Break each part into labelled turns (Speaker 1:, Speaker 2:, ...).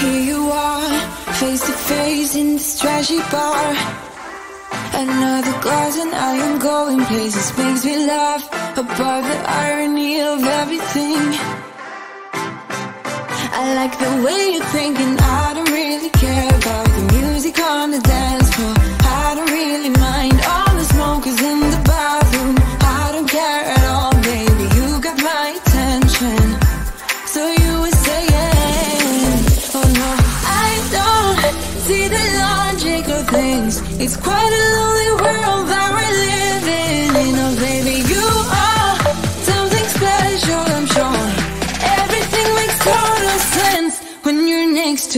Speaker 1: Here you are, face to face in this trashy bar. Another glass and I am going places. Makes me laugh above the irony of everything. I like the way you're thinking. I don't really care about the music on the dance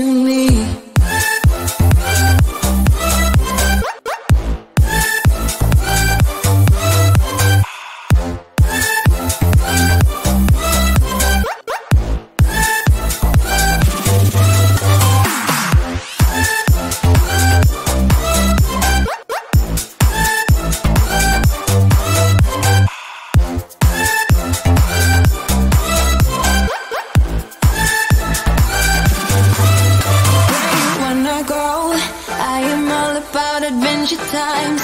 Speaker 1: to me adventure times.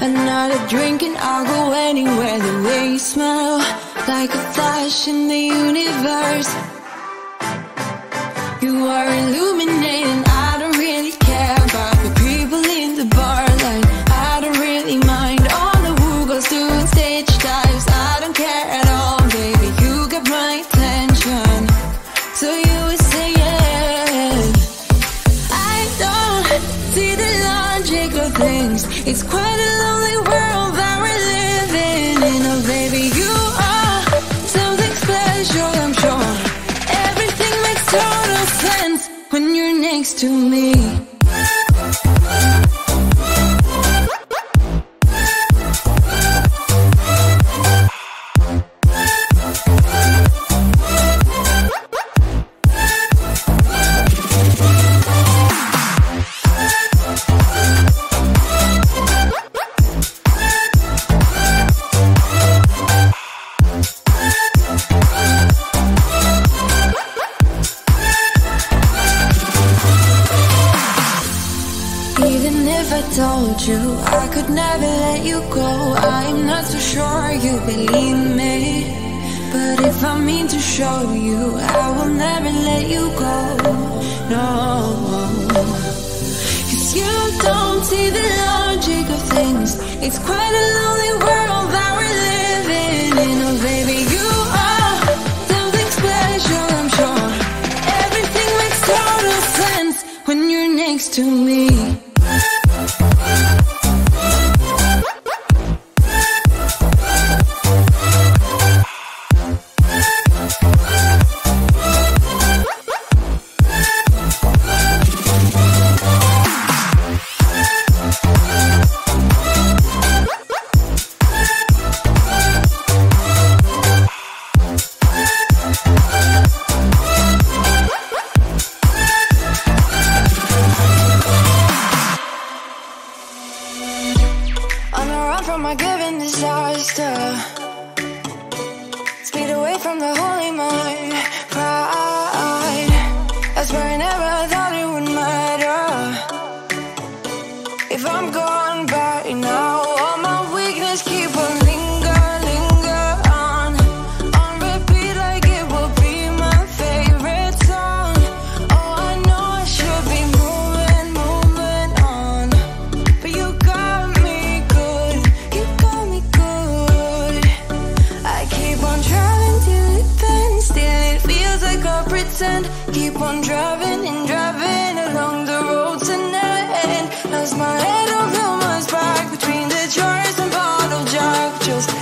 Speaker 1: Another drink and I'll go anywhere. The way you smell, like a flash in the universe. You are illuminating. To me. Told you I could never let you go, I'm not so sure you believe me. But if I mean to show you, I will never let you go. No. Cause you don't see the logic of things. It's quite a lonely world that we're living in. Oh, baby, you are something special, I'm sure. Everything makes total sense when you're next to me. That's where I never Just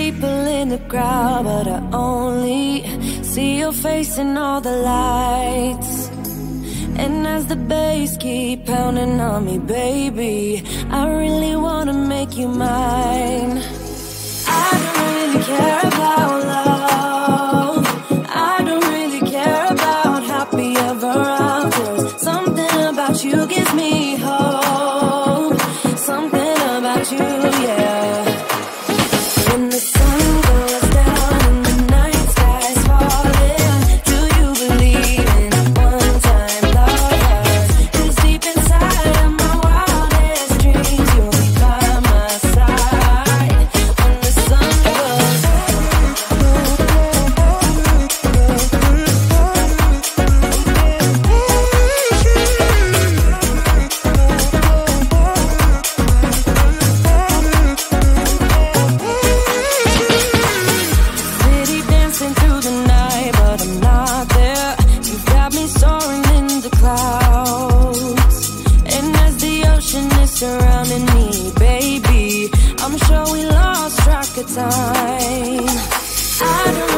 Speaker 1: people in the crowd, but I only see your face in all the lights. And as the bass keep pounding on me, baby, I really wanna make you mine. I don't really care about love. time. I don't